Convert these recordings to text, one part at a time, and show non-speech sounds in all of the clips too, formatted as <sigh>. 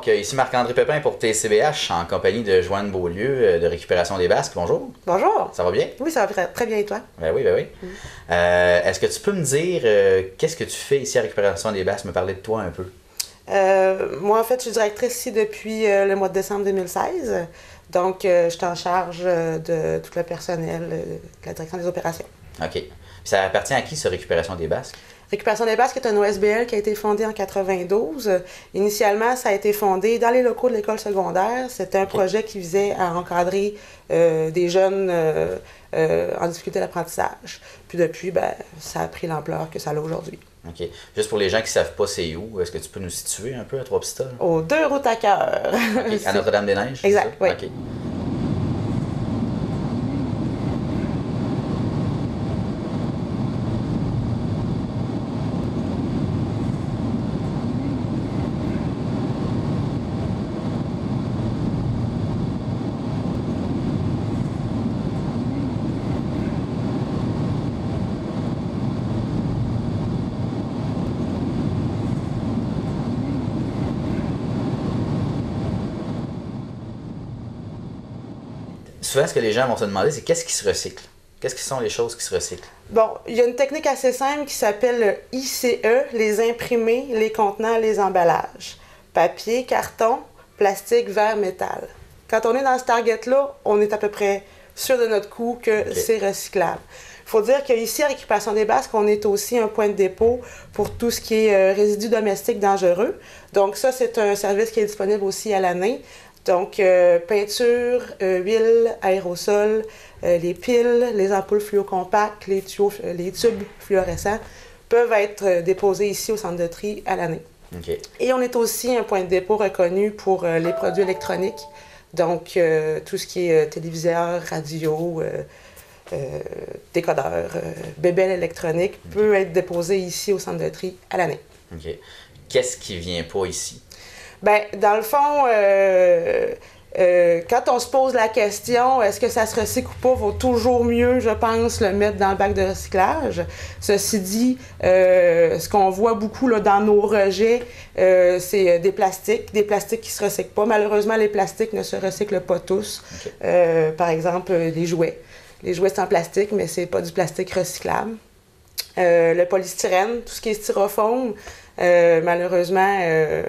Donc, ici Marc-André Pépin pour TCBH en compagnie de Joanne Beaulieu euh, de Récupération des Basques. Bonjour. Bonjour. Ça va bien? Oui, ça va très- bien et toi? Ben oui, ben oui. Euh, Est-ce que tu peux me dire euh, qu'est-ce que tu fais ici à Récupération des Basques? Me parler de toi un peu. Euh, moi, en fait, je suis directrice ici depuis le mois de décembre 2016. Donc, je suis en charge de tout le personnel de la direction des opérations. OK. Puis ça appartient à qui, ce Récupération des Basques? Récupération des Basques est un OSBL qui a été fondé en 92. Euh, Initialement, ça a été fondé dans les locaux de l'école secondaire. C'était un projet qui visait à encadrer euh, des jeunes euh, euh, en difficulté d'apprentissage. Puis depuis, ben, ça a pris l'ampleur que ça a aujourd'hui. OK. Juste pour les gens qui ne savent pas c'est où, est-ce que tu peux nous situer un peu à Trois-Pistoles? Aux deux routes à cœur. À <laughs> Notre-Dame-des-Neiges? Exact, oui. OK. Souvent, ce que les gens vont se demander, c'est qu'est-ce qui se recycle? Qu'est-ce qui sont les choses qui se recyclent? Bon, il y a une technique assez simple qui s'appelle le ICE, les imprimés, les contenants, les emballages. Papier, carton, plastique, verre, métal. Quand on est dans ce target-là, on est à peu près sûr de notre coup que c'est recyclable. Il faut dire qu'ici, à Récupération des Basques, on est aussi un point de dépôt pour tout ce qui est euh, résidus domestiques dangereux. Donc ça, c'est un service qui est disponible aussi à l'année. Donc, euh, peinture, euh, huile, aérosol, euh, les piles, les ampoules fluocompactes, les, tuyaux, les tubes fluorescents peuvent être déposés ici au centre de tri à l'année. Et on est aussi un point de dépôt reconnu pour les produits électroniques. Donc, tout ce qui est téléviseur, radio, décodeur, bébelle électronique peut être déposé ici au centre de tri à l'année. OK. Qu'est-ce qui vient pas ici? Ben, dans le fond, euh, euh, quand on se pose la question, est-ce que ça se recycle ou pas, vaut toujours mieux, je pense, le mettre dans le bac de recyclage. Ceci dit, euh, ce qu'on voit beaucoup là, dans nos rejets, euh, c'est euh, des plastiques, des plastiques qui se recyclent pas. Malheureusement, les plastiques ne se recyclent pas tous. OK. Euh, par exemple, euh, les jouets. Les jouets, c'est en plastique, mais c'est pas du plastique recyclable. Euh, le polystyrène, tout ce qui est styrofoam, euh, malheureusement, euh,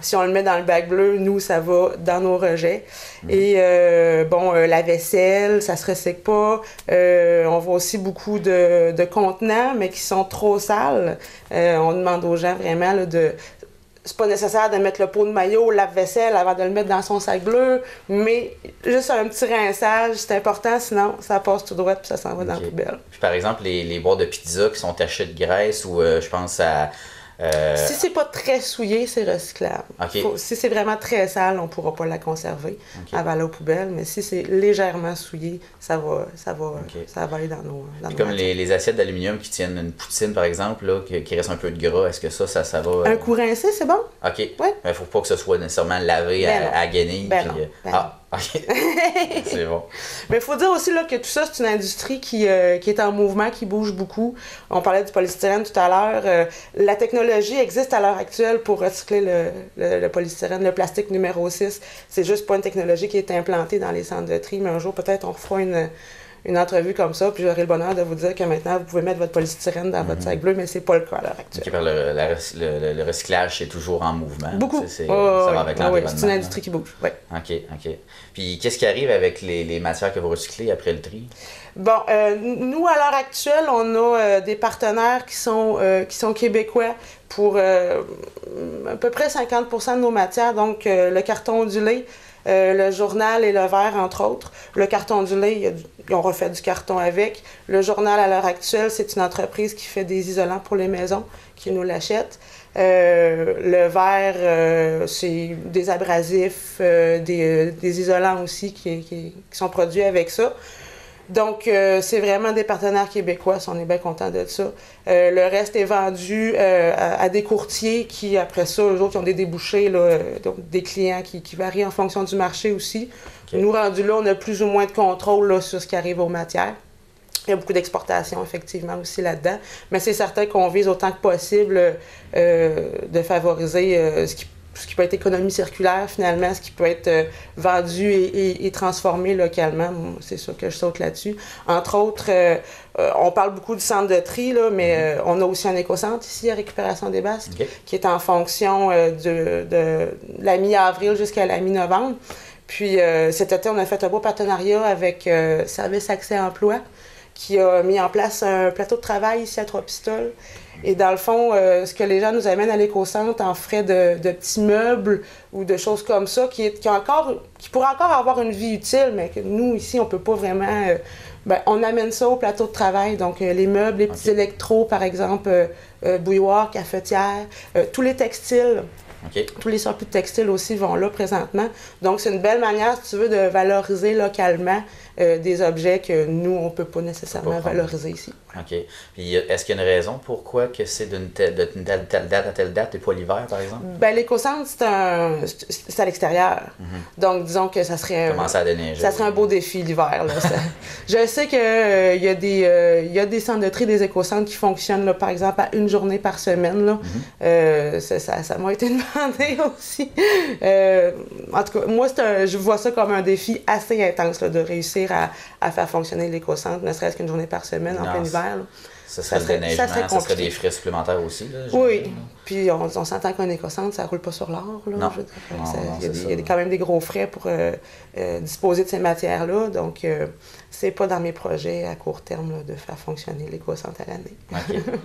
si on le met dans le bac bleu, nous, ça va dans nos rejets. Et euh, bon, euh, la vaisselle, ça se recycle pas. Euh, on voit aussi beaucoup de, de contenants, mais qui sont trop sales. On demande aux gens vraiment là, de c'est pas nécessaire de mettre le pot de maillot au lave-vaisselle avant de le mettre dans son sac bleu, mais juste un petit rinçage, c'est important, sinon ça passe tout droit puis ça s'en va dans la poubelle. Puis, par exemple, les, les boîtes de pizza qui sont tachées de graisse ou je pense à. Euh, Si c'est pas très souillé, c'est recyclable. Faut- si c'est vraiment très sale, on pourra pas la conserver Ok. avant aller aux poubelles, mais si c'est légèrement souillé, ça va, ça va, ça va aller dans nos, dans puis nos comme les, les assiettes d'aluminium qui tiennent une poutine, par exemple, là, qui, qui reste un peu de gras, est-ce que ça, ça, ça va. euh, Un coup rincé, c'est bon? OK. Ouais. Mais faut pas que ce soit nécessairement lavé Ben à, à guenille. Ben puis, non. euh, Ben ah, OK. <laughs> c'est bon. Mais il faut dire aussi là, que tout ça, c'est une industrie qui, euh, qui est en mouvement, qui bouge beaucoup. On parlait du polystyrène tout à l'heure. Euh, la technologie existe à l'heure actuelle pour recycler le, le- le polystyrène, le plastique numéro 6. C'est juste pas une technologie qui est implantée dans les centres de tri, mais un jour, peut-être, on fera une, une entrevue comme ça, puis j'aurai le bonheur de vous dire que maintenant, vous pouvez mettre votre polystyrène dans votre sac bleu, mais c'est pas le cas à l'heure actuelle. Le, la rec- le- le recyclage, c'est toujours en mouvement. Beaucoup. C'est- ouais, l'environnement. c'est une industrie qui bouge. ouais. OK, OK. Puis qu'est-ce qui arrive avec les, les matières que vous recyclez après le tri? Bon, euh, nous, à l'heure actuelle, on a euh, des partenaires qui sont, euh, qui sont québécois pour euh, à peu près 50 de nos matières, donc euh, le carton ondulé, euh, le journal et le verre, entre autres. Le carton ondulé, il y a du- on refait du carton avec. Le journal, à l'heure actuelle, c'est une entreprise qui fait des isolants pour les maisons, qui nous l'achète. Euh, le verre, euh, c'est des abrasifs, des, des isolants aussi qui, qui- qui sont produits avec ça. Donc, euh, c'est vraiment des partenaires québécois, on est bien content de ça. Euh, le reste est vendu euh, à, à des courtiers qui, après ça, eux autres, ils ont des débouchés, là, donc des clients qui, qui varient en fonction du marché aussi. Nous, rendus là, on a plus ou moins de contrôle là, sur ce qui arrive aux matières. Il y a beaucoup d'exportation, effectivement, aussi là-dedans. Mais c'est certain qu'on vise autant que possible de favoriser ce, qui, ce qui peut être économie circulaire, finalement, ce qui peut être euh, vendu et, transformé localement. C'est sûr que je saute là-dessus. Entre autres, euh, euh, on parle beaucoup du centre de tri, là, mais mm-hmm. on a aussi un éco-centre ici à Récupération des Basques, qui est en fonction de, de, la mi-avril jusqu'à la mi-novembre. Puis cet été, on a fait un beau partenariat avec Service Accès Emploi, qui a mis en place un plateau de travail ici à Trois-Pistoles et dans le fond, euh, ce que les gens nous amènent à l'éco-centre en frais de, petits meubles ou de choses comme ça, qui, qui, encore, qui pourraient encore avoir une vie utile, mais que nous, ici, on peut pas vraiment... Euh, ben, on amène ça au plateau de travail. Donc, euh, les meubles, les petits électros, par exemple, bouilloire, cafetière, tous les textiles. Tous les surplus de textiles aussi vont là présentement. Donc, c'est une belle manière, si tu veux, de valoriser localement euh, des objets que nous, on ne peut pas nécessairement valoriser ici. OK. Puis est-ce qu'il y a une raison pourquoi que c'est d'une telle, telle, date à telle date et pas l'hiver, par exemple? Ben, l'éco-centre, c'est, un, c'est à l'extérieur. Mhm. Donc, disons que ça serait, un, ça serait un beau défi l'hiver. <laughs> je sais qu'il euh, y, a des, euh, y a des centres de tri, des éco-centres qui fonctionnent, là, par exemple, à une journée par semaine. Là. Mhm. ça, ça, m'a été <laughs> demandé aussi. en tout cas, moi, je vois ça comme un défi assez intense de réussir à, faire fonctionner l'éco-centre, ne serait-ce qu'une journée par semaine en plein hiver. Ça serait, ça serait, ça serait, des frais supplémentaires aussi. Là, oui. Puis on, s'entend qu'un éco-centre, ça ne roule pas sur l'or. Il y, a quand même des gros frais pour euh, euh, disposer de ces matières-là. Donc, euh, c'est pas dans mes projets à court terme de faire fonctionner l'éco-centre à l'année. <laughs>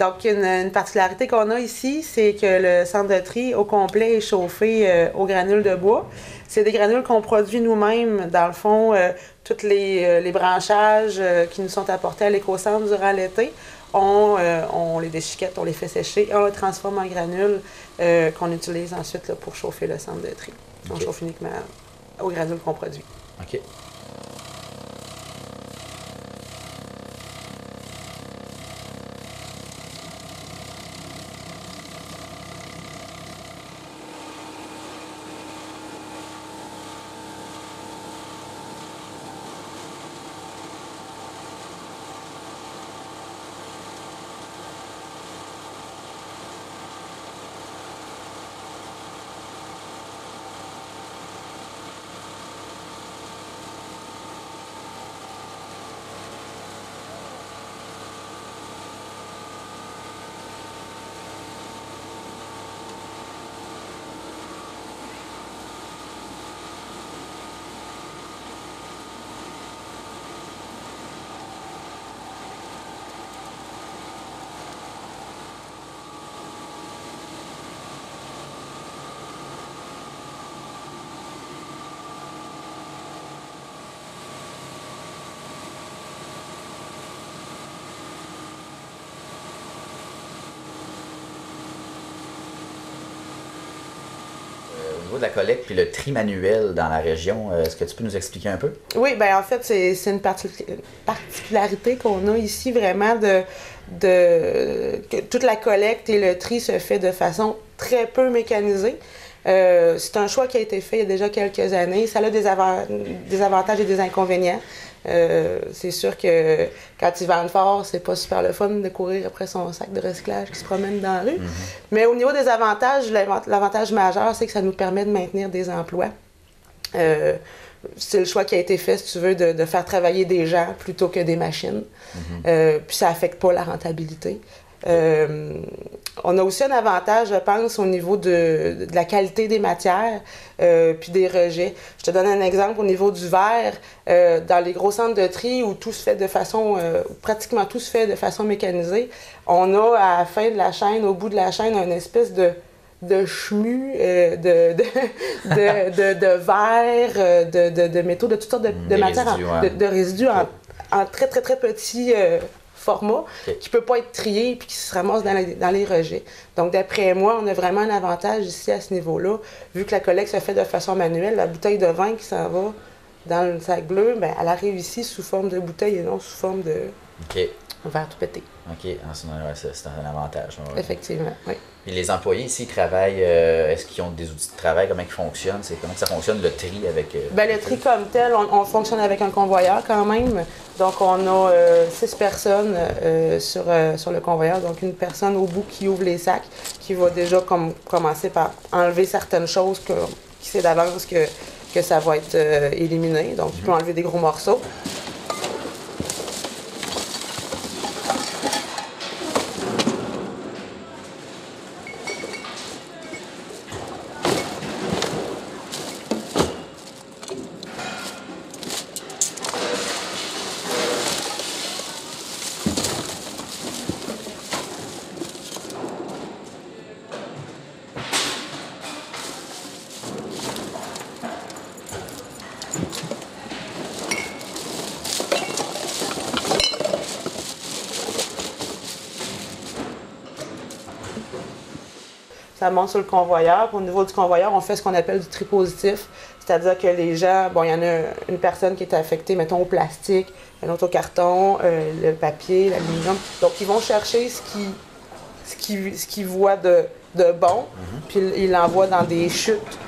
Donc, une, particularité qu'on a ici, c'est que le centre de tri au complet est chauffé euh, aux granules de bois. C'est des granules qu'on produit nous-mêmes. Dans le fond, euh, tous les, euh, les, branchages qui nous sont apportés à l'éco-centre durant l'été, on, on, les déchiquette, on les fait sécher et on les transforme en granules qu'on utilise ensuite pour chauffer le centre de tri. On chauffe uniquement aux granules qu'on produit. OK. De la collecte puis le tri manuel dans la région, euh, est-ce que tu peux nous expliquer un peu? Oui, bien en fait, c'est une particularité qu'on a ici vraiment de, de que toute la collecte et le tri se fait de façon très peu mécanisée. Euh, c'est un choix qui a été fait il y a déjà quelques années. Ça a des, des avantages et des inconvénients. Euh, c'est sûr que quand ils vendent fort, c'est pas super le fun de courir après son sac de recyclage qui se promène dans la rue. Mhm. Mais au niveau des avantages, l'avantage majeur, c'est que ça nous permet de maintenir des emplois. Euh, c'est le choix qui a été fait, si tu veux, de, faire travailler des gens plutôt que des machines. Mhm. Euh, puis ça affecte pas la rentabilité. Euh, on a aussi un avantage, je pense, au niveau de, la qualité des matières euh, puis des rejets. Je te donne un exemple au niveau du verre. Euh, dans les gros centres de tri où tout se fait de façon, pratiquement tout se fait de façon mécanisée, on a à la fin de la chaîne, au bout de la chaîne, une espèce de de chemu, de, de, de, de, verre, de, de, métaux, de toutes sortes de, matières, de, résidus en, en, très, très, très petits format qui ne peut pas être trié et qui se ramasse dans, dans les rejets. Donc, d'après moi, on a vraiment un avantage ici à ce niveau-là. Vu que la collecte se fait de façon manuelle, la bouteille de vin qui s'en va dans le sac bleu, bien, elle arrive ici sous forme de bouteille et non sous forme de, OK. Vers tout péter. OK. Ah, c'est un- avantage. Effectivement, oui. Puis les employés ici, ils travaillent, euh, est-ce qu'ils ont des outils de travail? Comment ils fonctionnent? C'est, comment ça fonctionne le tri avec. euh, Ben, le tri comme tel, on, on fonctionne avec un convoyeur quand même. Donc, on a euh, six personnes euh, sur, sur le convoyeur. Donc, une personne au bout qui ouvre les sacs, qui va déjà comme, commencer par enlever certaines choses que, qui sait d'avance que, que ça va être éliminé. Donc, il peut enlever des gros morceaux. Ça monte sur le convoyeur. Au niveau du convoyeur, on fait ce qu'on appelle du tri positif. C'est-à-dire que les gens, bon, il y en a une personne qui est affectée, mettons, au plastique, un autre au carton, euh, le papier, l'aluminium. Donc, ils vont chercher ce qu'ils ce qui, ce qu'ils voient de, de bon, puis ils l'envoient dans des chutes.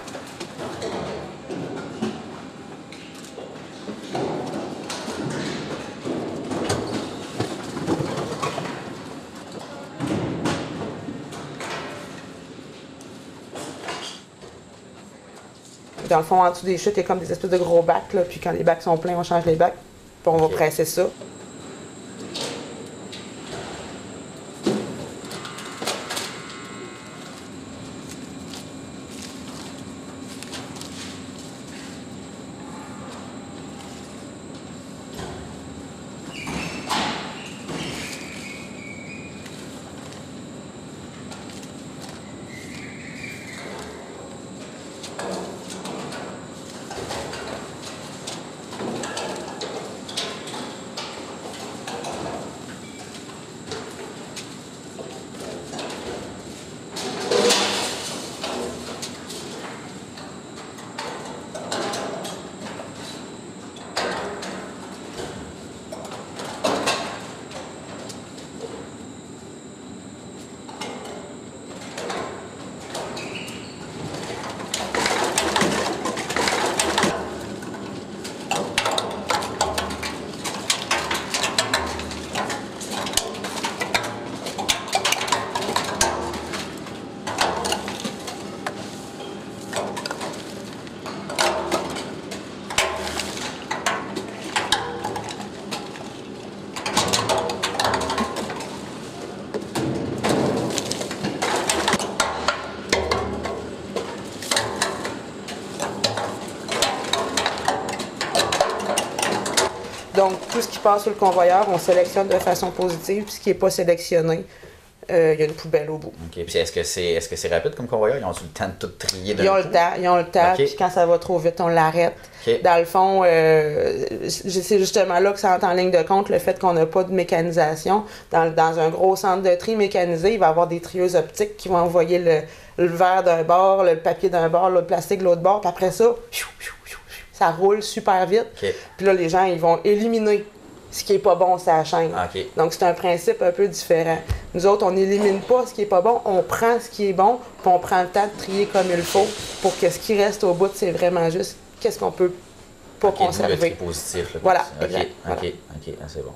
Dans le fond, en dessous des chutes, il y a comme des espèces de gros bacs. Là, puis quand les bacs sont pleins, on change les bacs. Puis on va presser ça. Donc, tout ce qui passe sur le convoyeur, on sélectionne de façon positive. Puis ce qui n'est pas sélectionné, euh, il y a une poubelle au bout. OK. Puis est-ce que c'est est-ce que c'est rapide comme convoyeur? Ils ont le temps de tout trier d'un Ils ont le temps, ils ont le temps. Puis quand ça va trop vite, on l'arrête. Dans le fond, euh, c'est justement là que ça entre en ligne de compte le fait qu'on n'a pas de mécanisation. Dans, dans un gros centre de tri mécanisé, il va y avoir des trieuses optiques qui vont envoyer le, le verre d'un bord, le papier d'un bord, le plastique de l'autre bord. Puis après ça, ça roule super vite. Puis là, les gens, ils vont éliminer ce qui est pas bon la chaîne. Ah. Donc, c'est un principe un peu différent. Nous autres, on n'élimine pas ce qui est pas bon, on prend ce qui est bon, puis on prend le temps de trier comme il faut pour que ce qui reste au bout, c'est vraiment juste qu'est-ce qu'on peut pas OK, d'où le tri conserver. positif. là, Voilà, OK, exact, OK, voilà. OK, ah, c'est bon.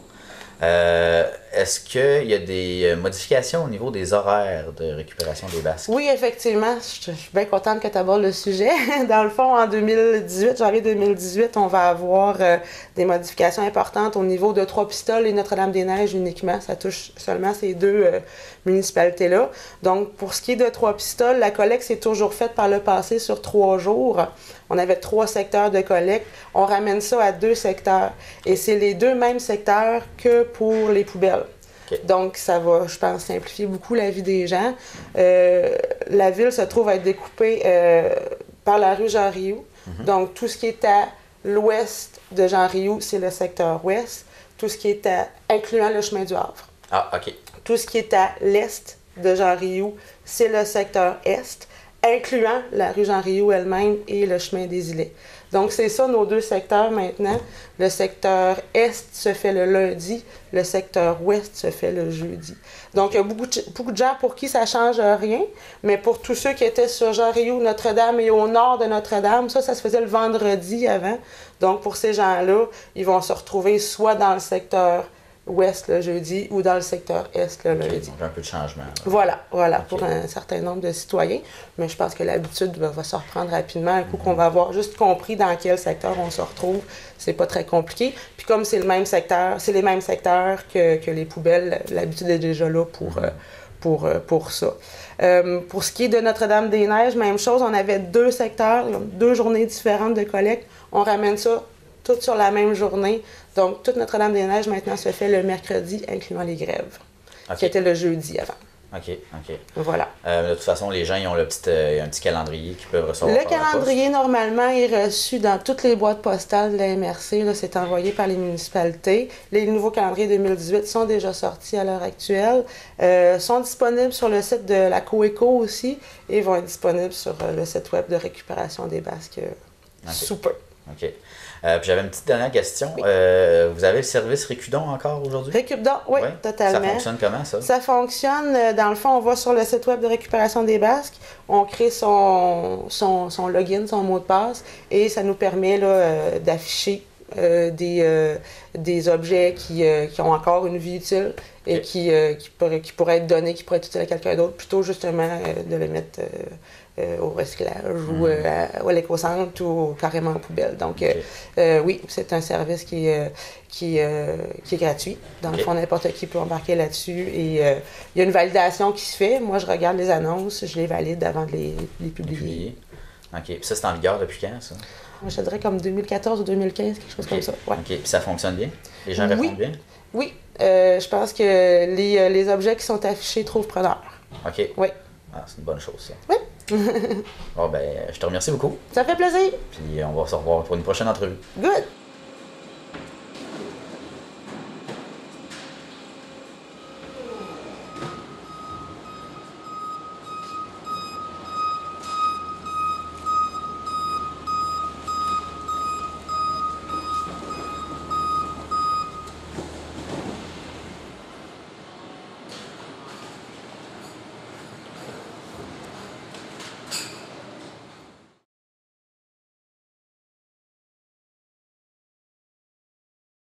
Euh, Est-ce qu'il y a des euh, modifications au niveau des horaires de récupération des basques? Oui, effectivement, je suis bien contente que tu abordes le sujet. <laughs> Dans le fond, en 2018, janvier 2018, on va avoir euh, des modifications importantes au niveau de Trois-Pistoles et Notre-Dame-des-Neiges uniquement. Ça touche seulement ces deux municipalités-là. Donc, pour ce qui est de Trois-Pistoles, la collecte s'est toujours faite par le passé sur trois jours. On avait trois secteurs de collecte. On ramène ça à deux secteurs. Et c'est les deux mêmes secteurs que pour les poubelles. Donc, ça va, je pense, simplifier beaucoup la vie des gens. Euh, la ville se trouve à être découpée euh, par la rue Jean-Rioux. Donc, tout ce qui est à l'ouest de Jean-Rioux, c'est le secteur ouest. Tout ce qui est à, incluant le chemin du Havre. Ah, OK. Tout ce qui est à l'est de Jean-Rioux, c'est le secteur est. incluant la rue Jean-Rioux elle-même et le chemin des îlets. Donc, c'est ça nos deux secteurs maintenant. Le secteur Est se fait le lundi, le secteur Ouest se fait le jeudi. Donc, il y a beaucoup de, gens pour qui ça ne change rien, mais pour tous ceux qui étaient sur Jean-Rioux, Notre-Dame et au nord de Notre-Dame, ça, ça se faisait le vendredi avant. Donc, pour ces gens-là, ils vont se retrouver soit dans le secteur ouest le jeudi ou dans le secteur est le lundi. Donc un peu de changement. Voilà, voilà, pour un certain nombre de citoyens. Mais je pense que l'habitude va, se reprendre rapidement. Un coup qu'on va avoir juste compris dans quel secteur on se retrouve, c'est pas très compliqué. Puis comme c'est le même secteur, c'est les mêmes secteurs que, que les poubelles, l'habitude est déjà là pour, euh, pour, euh, pour ça. Euh, pour ce qui est de Notre-Dame-des-Neiges, même chose, on avait deux secteurs, deux journées différentes de collecte. On ramène ça toutes sur la même journée. Donc, toute Notre-Dame-des-Neiges maintenant se fait le mercredi, incluant les grèves, qui était le jeudi avant. OK, OK. Voilà. Euh, de toute façon, les gens, ils ont le petit, euh, un petit calendrier qu'ils peuvent recevoir. Le calendrier, normalement, est reçu dans toutes les boîtes postales de la MRC. C'est envoyé par les municipalités. Les nouveaux calendriers 2018 sont déjà sortis à l'heure actuelle. Euh, sont disponibles sur le site de la Coeco aussi et vont être disponibles sur le site web de récupération des basques Super. OK. Euh, j'avais une petite dernière question. Euh, vous avez le service Récudon encore aujourd'hui? Récudon, oui, totalement. Ça fonctionne comment, ça? Ça fonctionne, euh, dans le fond, on va sur le site web de récupération des basques, on crée son, son, login, son mot de passe, et ça nous permet d'afficher des, des objets qui, qui, ont encore une vie utile et qui, qui, pourraient, qui pourraient être donnés, qui pourraient être utiles à quelqu'un d'autre, plutôt justement de les mettre euh, au recyclage ou hmm. euh, à, l'éco-centre ou carrément en poubelle. Donc, euh, oui, c'est un service qui, qui, qui est gratuit. Dans le fond, n'importe qui peut embarquer là-dessus. Et il y a une validation qui se fait. Moi, je regarde les annonces, je les valide avant de les, les publier. OK. Puis ça, c'est en vigueur depuis quand, ça? Je dirais comme 2014 ou 2015, quelque chose comme ça. OK. Puis ça fonctionne bien? Les gens répondent bien? Oui. je pense que les, les, objets qui sont affichés trouvent preneur. OK. Oui. Ah, c'est une bonne chose, ça. Oui. Bon, <laughs> ben, je te remercie beaucoup. Ça fait plaisir. Puis on va se revoir pour une prochaine entrevue. Good.